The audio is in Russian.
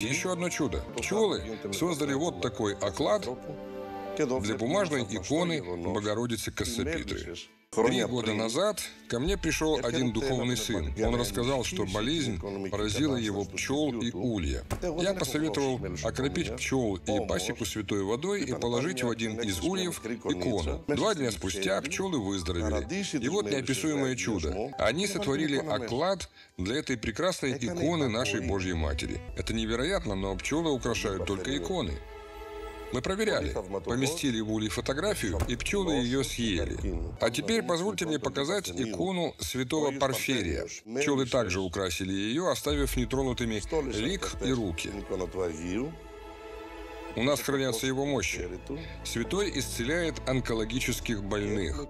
Еще одно чудо. Пчелы создали вот такой оклад для бумажной иконы Богородицы Кассапитры. Три года назад ко мне пришел один духовный сын. Он рассказал, что болезнь поразила его пчел и улья. Я посоветовал окропить пчел и пасеку святой водой и положить в один из ульев икону. Два дня спустя пчелы выздоровели. И вот неописуемое чудо. Они сотворили оклад для этой прекрасной иконы нашей Божьей Матери. Это невероятно, но пчелы украшают только иконы. Мы проверяли, поместили в улей фотографию, и пчелы ее съели. А теперь позвольте мне показать икону святого Порфирия. Пчелы также украсили ее, оставив нетронутыми лик и руки. У нас хранятся его мощи. Святой исцеляет онкологических больных.